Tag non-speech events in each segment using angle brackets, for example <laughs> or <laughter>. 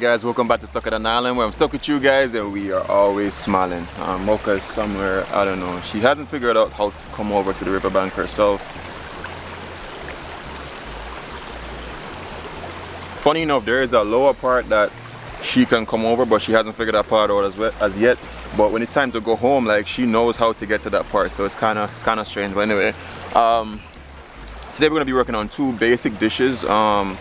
Guys, welcome back to Stuck at an Island where I'm stuck with you guys and we are always smiling. Um, Mocha is somewhere, I don't know. She hasn't figured out how to come over to the riverbank herself. Funny enough, there is a lower part that she can come over but she hasn't figured that part out as, well, as yet. But when it's time to go home, like she knows how to get to that part. So it's kind of it's kind of strange. But anyway, um, today we're gonna be working on two basic dishes. Um,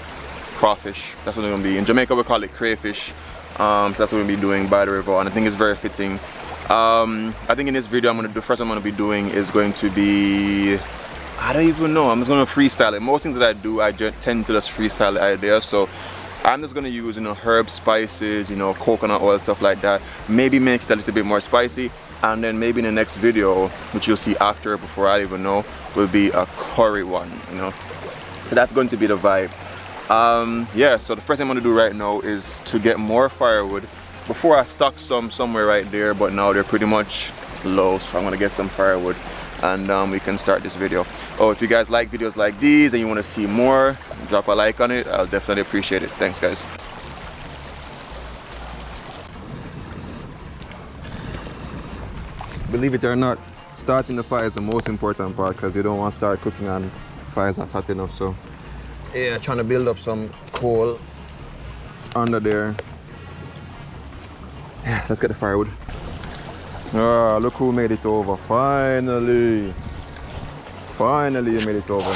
crawfish. That's what we're gonna be. In Jamaica we call it crayfish. Um, so that's what gonna be doing by the river and I think it's very fitting. Um, I think in this video I'm gonna do, the first I'm gonna be doing is going to be, I don't even know, I'm just gonna freestyle it. Most things that I do, I tend to just freestyle the idea. So I'm just gonna use, you know, herb spices, you know, coconut oil, stuff like that. Maybe make it a little bit more spicy. And then maybe in the next video, which you'll see after, before I even know, will be a curry one, you know. So that's going to be the vibe um, yeah so the first thing I'm gonna do right now is to get more firewood. Before I stock some somewhere right there but now they're pretty much low so I'm gonna get some firewood and um, we can start this video. Oh if you guys like videos like these and you want to see more drop a like on it. I'll definitely appreciate it. Thanks guys. Believe it or not starting the fire is the most important part because you don't want to start cooking on fires not hot enough so yeah trying to build up some coal under there. Yeah let's get the firewood. Ah look who made it over. Finally. Finally you made it over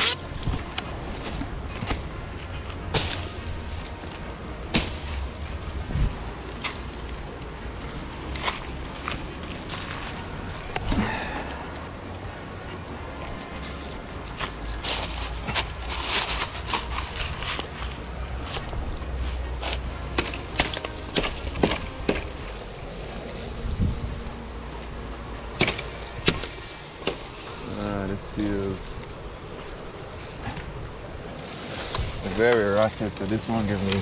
this won't give me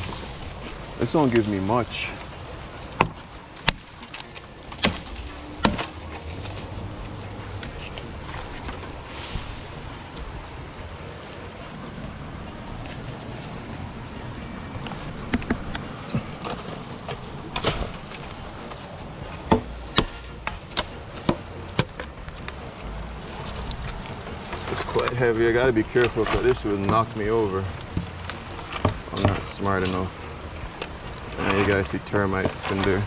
this won't give me much. It's quite heavy. I gotta be careful because this will knock me over. Smart enough. Now you guys see termites in there.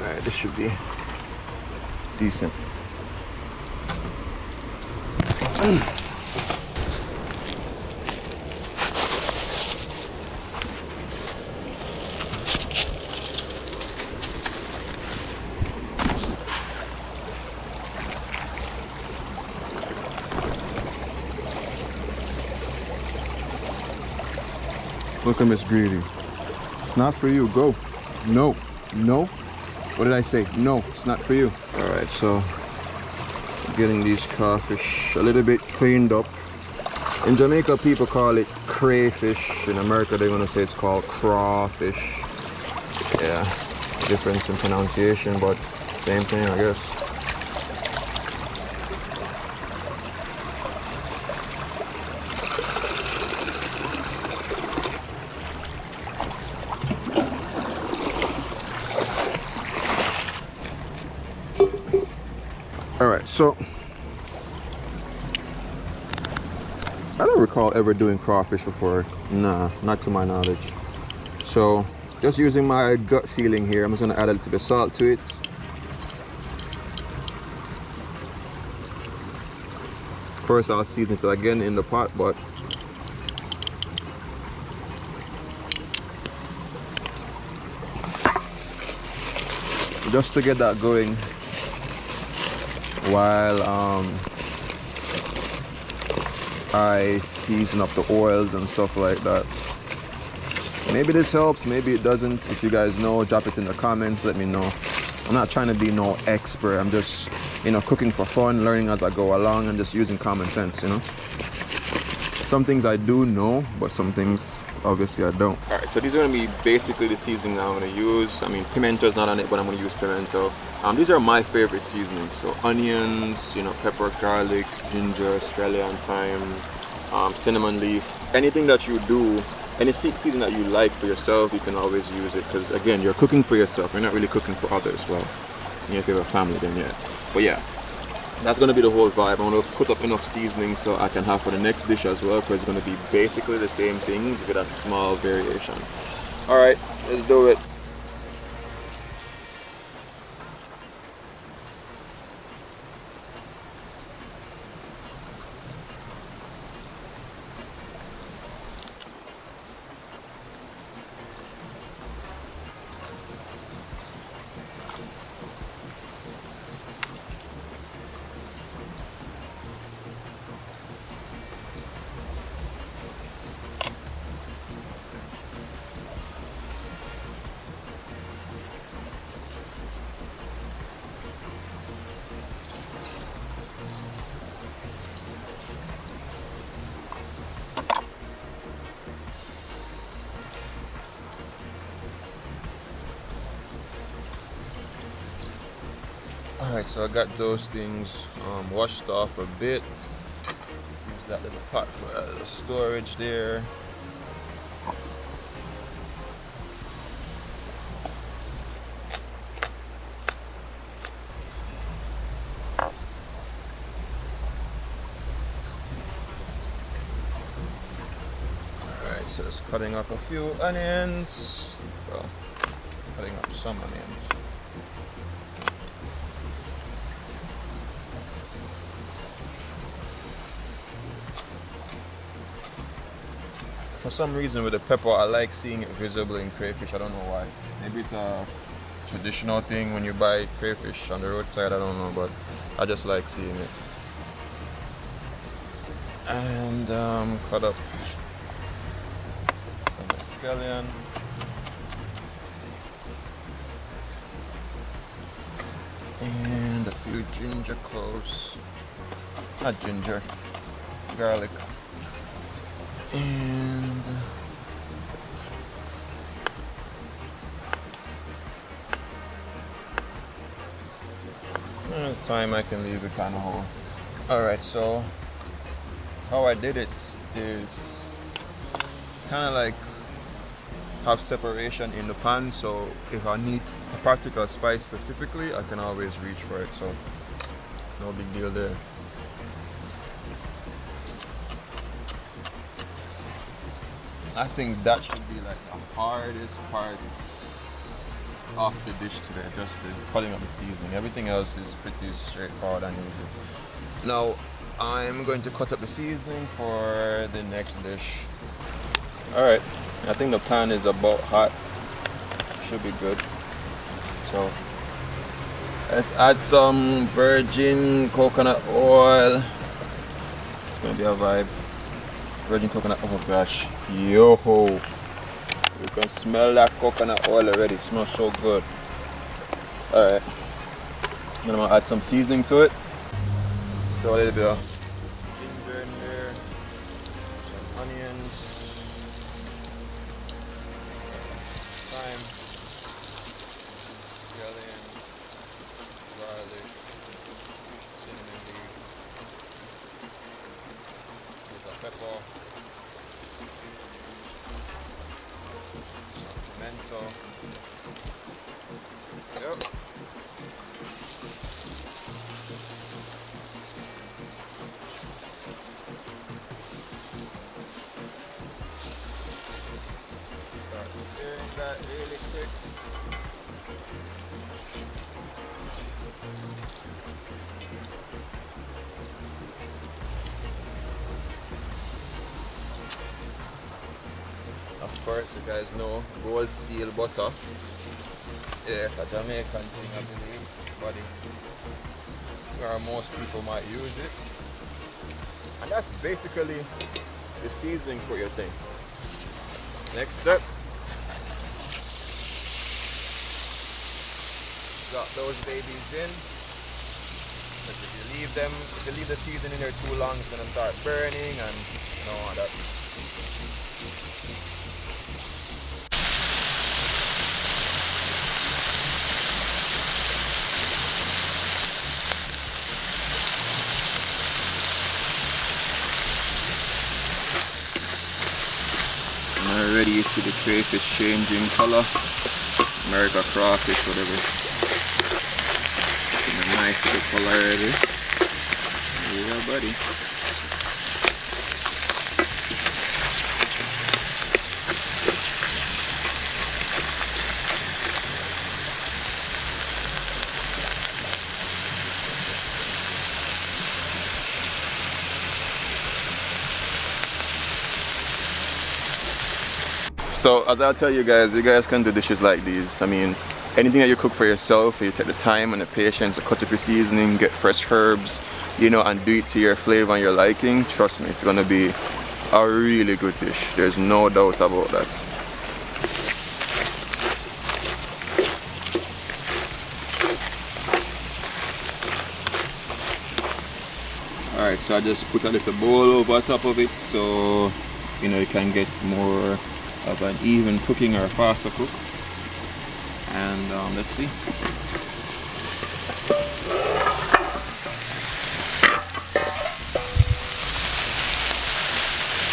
Alright, this should be decent. <clears throat> Look at Miss Greedy. It's not for you. Go. No. No. What did I say? No, it's not for you. All right, so getting these crawfish a little bit cleaned up. In Jamaica, people call it crayfish. In America, they're gonna say it's called crawfish. Yeah, difference in pronunciation, but same thing, I guess. Ever doing crawfish before. Nah not to my knowledge. So just using my gut feeling here I'm just gonna add a little bit of salt to it. Of course I'll season it again in the pot but just to get that going while um, I season up the oils and stuff like that. Maybe this helps, maybe it doesn't. If you guys know, drop it in the comments, let me know. I'm not trying to be no expert. I'm just, you know, cooking for fun, learning as I go along and just using common sense, you know. Some things I do know, but some things obviously I don't. All right, so these are gonna be basically the seasoning I'm gonna use. I mean, pimento is not on it, but I'm gonna use pimento. Um, these are my favorite seasonings. So onions, you know, pepper, garlic, ginger, scallion, thyme, um, cinnamon leaf. Anything that you do any seasoning that you like for yourself, you can always use it because again, you're cooking for yourself. You're not really cooking for others. Well, if you have a family, then yeah. But yeah, that's gonna be the whole vibe. I'm gonna put up enough seasoning so I can have for the next dish as well because it's gonna be basically the same things with a small variation. All right, let's do it. Alright, so I got those things um, washed off a bit. Use that little pot for uh, storage there. So just cutting up a few onions. Well, cutting up some onions. For some reason with the pepper I like seeing it visible in crayfish. I don't know why. Maybe it's a traditional thing when you buy crayfish on the roadside. I don't know but I just like seeing it. And um, cut up. Some scallion. And a few ginger cloves. Not ginger. Garlic. And uh, thyme I can leave it kind of whole. Alright, so how I did it is kind of like have separation in the pan so if I need a particular spice specifically I can always reach for it so no big deal there. I think that should be like the hardest part of the dish today, just the cutting of the seasoning. Everything else is pretty straightforward and easy. Now, I'm going to cut up the seasoning for the next dish. Alright, I think the pan is about hot. Should be good. So, let's add some virgin coconut oil. It's gonna be a vibe virgin coconut oh gosh yo you can smell that coconut oil already. It smells so good. All right then i'm gonna add some seasoning to it. Throw a little bit of ginger in there. Some onions. Thyme. Scallion garlic. Cinnamon leaf. Little pepper course, you guys know gold seal butter. Yes, a Jamaican thing, I believe. But where most people might use it. And that's basically the seasoning for your thing. Next step. Drop those babies in. Because if you leave them, if you leave the seasoning in there too long, it's gonna start burning and you know all that Already you see the crayfish changing color. America crawfish, whatever. Nice little color already. Yeah, buddy. So as I tell you guys, you guys can do dishes like these. I mean, anything that you cook for yourself, you take the time and the patience to cut up your seasoning, get fresh herbs, you know, and do it to your flavor and your liking, trust me, it's gonna be a really good dish. There's no doubt about that. Alright, so I just put a little bowl over top of it so you know you can get more of an even cooking or a faster cook. And um, let's see.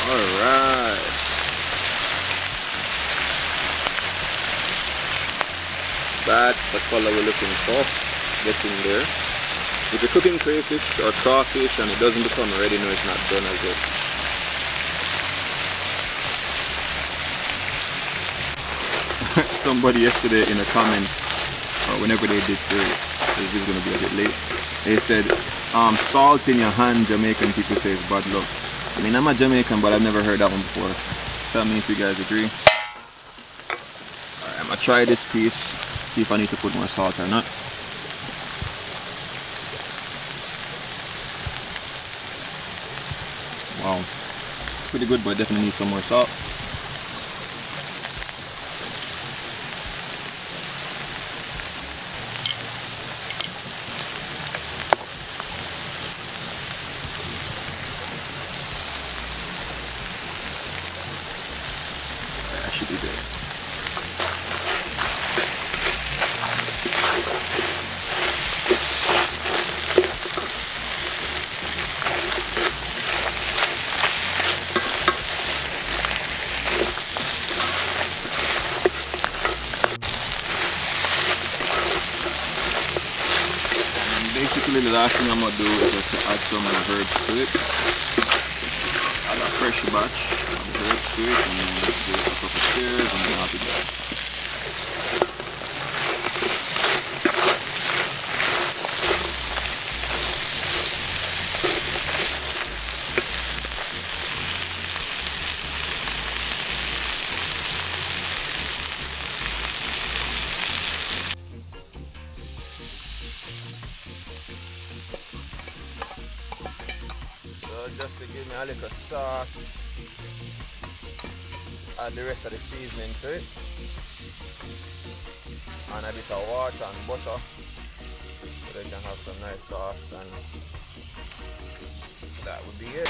Alright. That's the color we're looking for. Getting there. If you're cooking crayfish or crawfish and it doesn't become ready, no it's not done as yet. <laughs> somebody yesterday in the comments, or whenever they did say, this is to be a bit late, they said, um, salt in your hand, Jamaican people say is bad luck. I mean, I'm a Jamaican, but I've never heard that one before. Tell me if you guys agree. Alright, I'm to try this piece, see if I need to put more salt or not. Wow, pretty good, but definitely need some more salt. basically the last thing I'm gonna do is just to add some herbs to it. Add a fresh batch of herbs to it and then just do a couple stirrs and then I'll be done. Just to give me a little sauce add the rest of the seasoning to it. And a bit of water and butter. So they can have some nice sauce and that would be it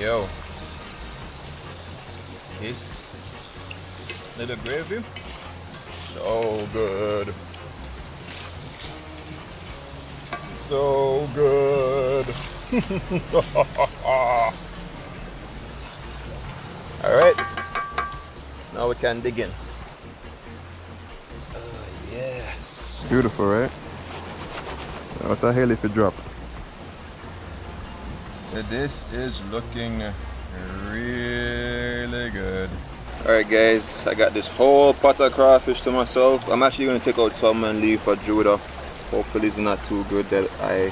Yo. This little gravy, so good. So good. <laughs> Alright. Now we can dig in. Uh, yes. Beautiful, right? What the hell if it drop? This is looking really good. Alright guys, I got this whole pot of crawfish to myself. I'm actually going to take out some and leave for Judah. Hopefully it's not too good that I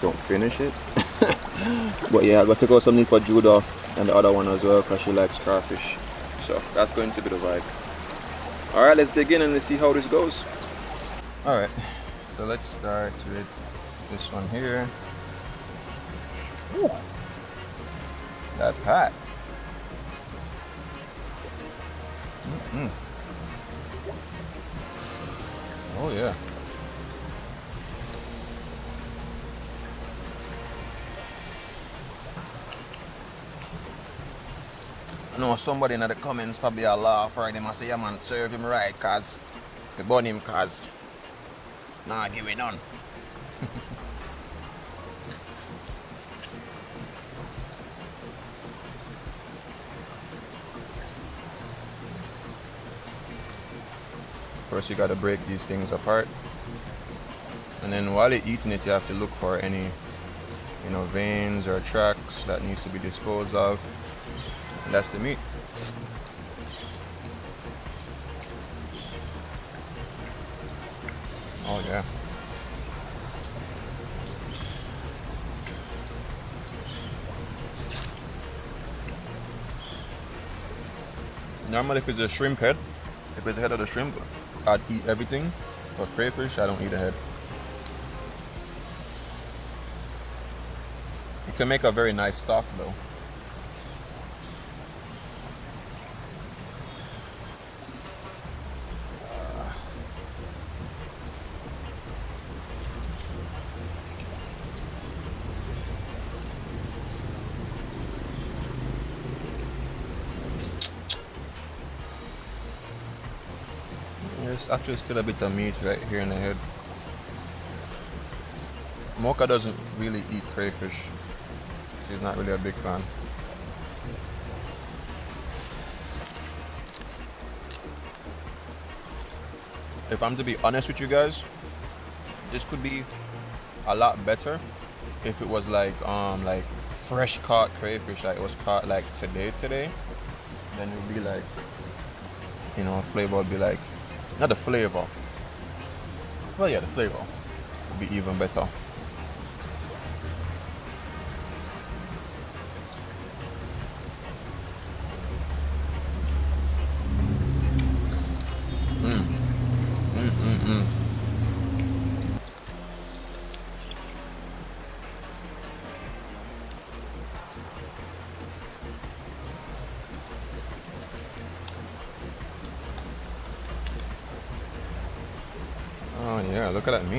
don't finish it. <laughs> but yeah, I'm going to take out something for Judah and the other one as well because she likes crawfish. So that's going to be the vibe. Alright, let's dig in and let's see how this goes. Alright, so let's start with this one here. Whew. That's hot. Mm. Oh yeah. I know somebody in the comments probably a laugh right him and say, yeah man, serve him right, cause you burn him, cause nah, give it none. First you gotta break these things apart. And then while you're eating it, you have to look for any, you know, veins or tracks that needs to be disposed of. And that's the meat. Oh yeah. Normally if it's a shrimp head, if it's the head of the shrimp, I'd eat everything. But crayfish, I don't eat a head. It can make a very nice stock though. There's actually still a bit of meat right here in the head. Mocha doesn't really eat crayfish. He's not really a big fan. If I'm to be honest with you guys, this could be a lot better if it was like um like fresh caught crayfish like it was caught like today today then it would be like you know flavor would be like not the flavor. Well yeah the flavor would be even better At that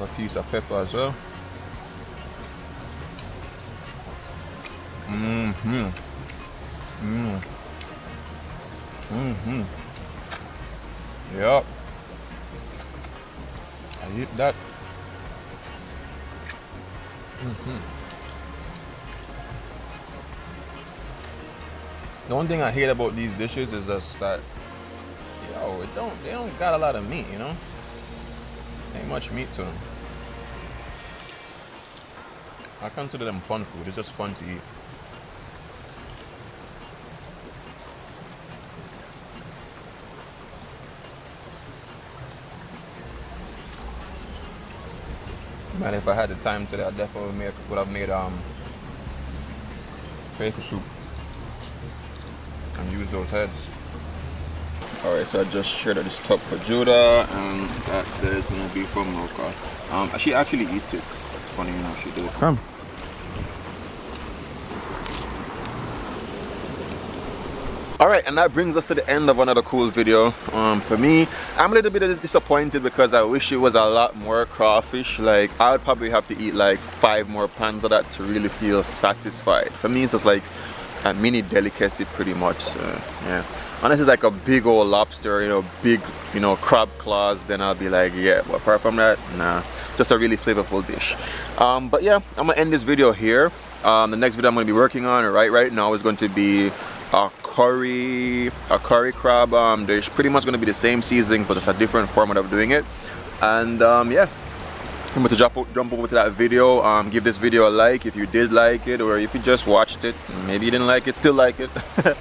a piece of pepper as well. Mm-hmm. Mm. Mm-hmm. Yep. I eat that. Mm-hmm. The one thing I hate about these dishes is just that, yo, it don't, they don't got a lot of meat, you know? Ain't much meat to them. I consider them fun food. It's just fun to eat. Man, if I had the time today, I definitely make, would have made um bacon soup and use those heads. Alright, so I just shredded this top for Judah, and that there is gonna be from Mocha. Um, she actually eats it. Funny enough, she did. Come. Alright, and that brings us to the end of another cool video. Um, for me, I'm a little bit disappointed because I wish it was a lot more crawfish. Like, I would probably have to eat like five more pans of that to really feel satisfied. For me, it's just like a mini delicacy pretty much. Uh, yeah. Unless it's like a big old lobster, you know, big, you know, crab claws, then I'll be like, yeah. But apart from that, nah. Just a really flavorful dish. Um, but yeah, I'm gonna end this video here. Um, the next video I'm gonna be working on right right now is going to be a curry a curry crab um, dish pretty much going to be the same seasonings but just a different format of doing it. And um, yeah. Remember to jump, jump over to that video. Um, give this video a like if you did like it or if you just watched it maybe you didn't like it still like it. <laughs>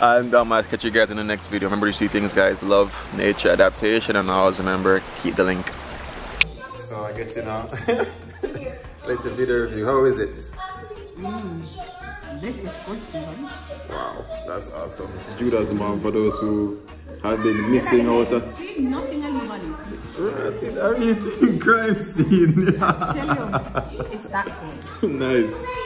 And um, I'll catch you guys in the next video. Remember to see things guys. Love nature adaptation and always remember keep the link. So I get to know. <laughs> Later video review. How is it? Mm, this is good, Stephen. Wow, that's awesome. It's Judah's mom for those who have been missing out. See, nothing I leave on it. I'm eating crime scene. Tell you, it's that good. <laughs> nice.